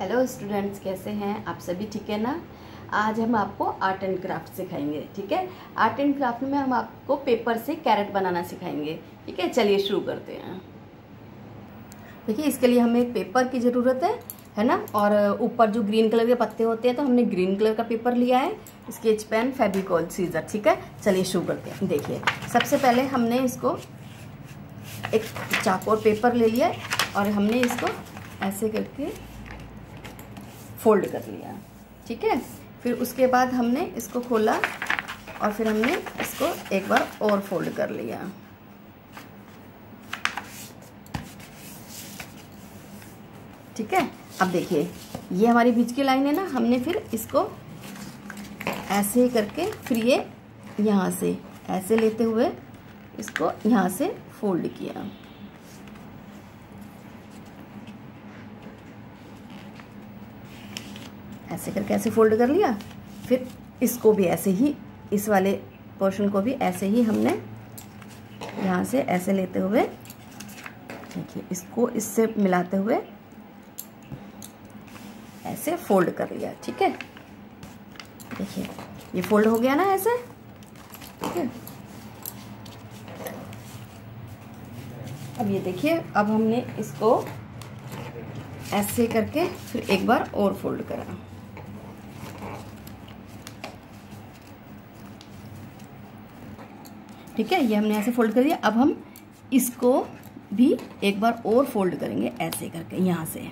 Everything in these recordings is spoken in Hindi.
हेलो स्टूडेंट्स कैसे हैं? आप सभी ठीक है ना? आज हम आपको आर्ट एंड क्राफ्ट सिखाएँगे, ठीक है? आर्ट एंड क्राफ्ट में हम आपको पेपर से कैरेट बनाना सिखाएँगे, ठीक है? चलिए शुरू करते हैं। देखिए, इसके लिए हमें पेपर की ज़रूरत है है ना? और ऊपर जो ग्रीन कलर के पत्ते होते हैं तो हमने ग्रीन कलर का पेपर लिया है स्केच पेन फेबिकॉल सीजर ठीक है? चलिए शुरू करते हैं। देखिए, सबसे पहले हमने इसको एक चाकोर पेपर ले लिया और हमने इसको ऐसे करके फोल्ड कर लिया। ठीक है? फिर उसके बाद हमने इसको खोला और फिर हमने इसको एक बार और फोल्ड कर लिया। ठीक है? अब देखिए, ये हमारी बीच की लाइन है ना, हमने फिर इसको ऐसे ही करके फिर ये यहाँ से, ऐसे लेते हुए इसको यहाँ से फोल्ड किया। ऐसे करके ऐसे फोल्ड कर लिया। फिर इसको भी ऐसे ही, इस वाले पोर्शन को भी ऐसे ही हमने यहाँ से ऐसे लेते हुए, देखिए, इसको इससे मिलाते हुए ऐसे फोल्ड कर लिया, ठीक है? देखिए, ये फोल्ड हो गया ना ऐसे? ठीक है? अब ये देखिए, अब हमने इसको ऐसे करके फिर एक बार और फोल्ड करा। ठीक है, ये हमने ऐसे फोल्ड कर दिया। अब हम इसको भी एक बार और फोल्ड करेंगे, ऐसे करके, यहाँ से।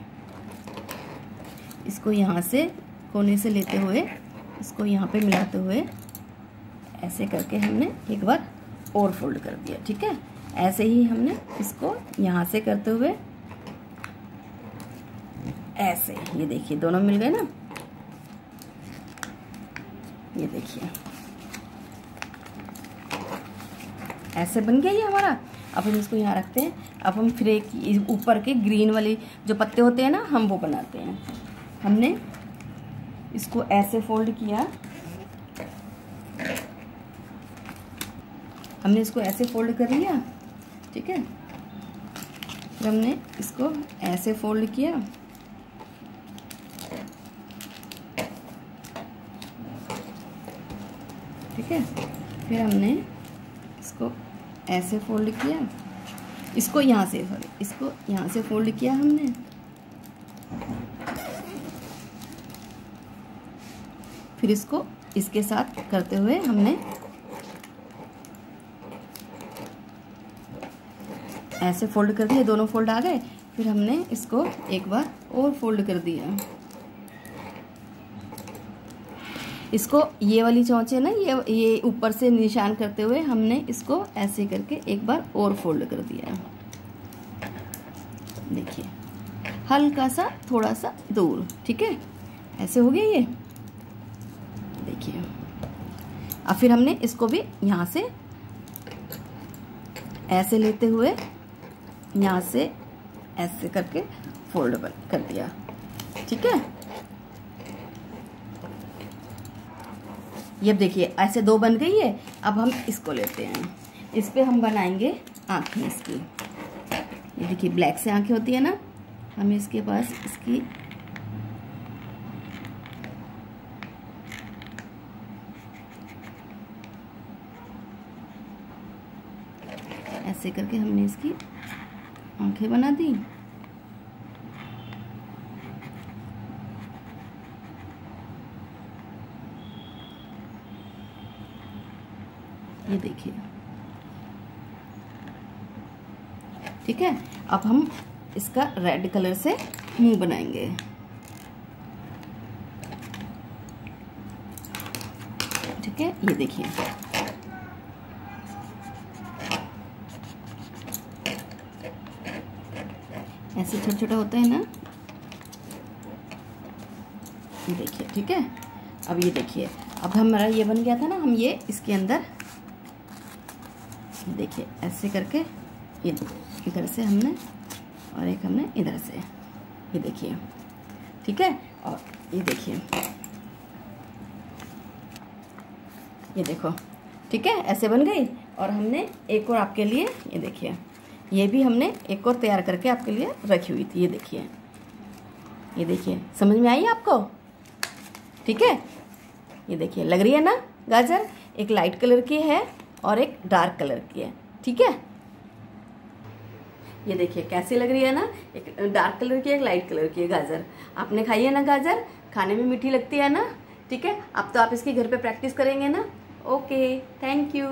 इसको यहाँ से कोने से लेते हुए, इसको यहाँ पे मिलाते हुए, ऐसे करके हमने एक बार और फोल्ड कर दिया, ठीक है? ऐसे ही हमने इसको यहाँ से करते हुए, ऐसे, ये देखिए, दोनों मिल गए ना? ये देखिए। ऐसे बन गया ये हमारा। अब हम इसको यहाँ रखते हैं। अब हम फिर एक ऊपर के ग्रीन वाले जो पत्ते होते हैं ना, हम वो बनाते हैं। हमने इसको ऐसे फोल्ड किया। हमने इसको ऐसे फोल्ड कर लिया, ठीक है? फिर हमने इसको ऐसे फोल्ड किया। ठीक है? फिर हमने इसको ऐसे फोल्ड किया। इसको यहाँ से सॉरी इसको यहाँ से फोल्ड किया हमने। फिर इसको इसके साथ करते हुए हमने ऐसे फोल्ड कर दिए दोनों फोल्ड आ गए। फिर हमने इसको एक बार और फोल्ड कर दिया। इसको ये वाली चौंच है ना, ये ये ऊपर से निशान करते हुए हमने इसको ऐसे करके एक बार और फोल्ड कर दिया देखिए, हल्का सा, थोड़ा सा दूर, ठीक है? ऐसे हो गया ये? देखिए, अब फिर हमने इसको भी यहाँ से ऐसे लेते हुए, यहाँ से ऐसे करके फोल्ड कर दिया, ठीक है? ये देखिए, ऐसे दो बन गई है, अब हम इसको लेते हैं। इस पर हम बनाएँगे आँखें इसकी। ये देखिए ब्लैक से आँखें होती है ना, हमें इसके पास इसकी ऐसे करके हमने इसकी आँखें बना दी। ये देखिए। ठीक है? अब हम इसका रेड कलर से मुँह बनाएँगे। ठीक है? ये देखिए। ऐसे छोटा छोटा होता है ना? ये देखिए, ठीक है? अब ये देखिए। अब हमारा ये बन गया था ना, हम ये इसके अंदर देखिए, ऐसे करके ये इधर से हमने और एक हमने इधर से, ये देखिए, ठीक है? और ये देखिए, ये देखो, ठीक है? ऐसे बन गई और हमने एक और आपके लिए, ये देखिए, ये भी हमने एक और तैयार करके आपके लिए रखी हुई थी, ये देखिए ये देखिए, समझ में आई आपको? ठीक है? ये देखिए, लग रही है ना गाजर? एक लाइट कलर की है और एक डार्क कलर की है, ठीक है? ये देखिए, कैसी लग रही है ना? एक डार्क कलर की एक लाइट कलर की है गाजर। आपने खाई है ना गाजर? खाने में मीठी लगती है ना? ठीक है? अब तो आप इसकी घर पे प्रैक्टिस करेंगे ना? Okay, thank you.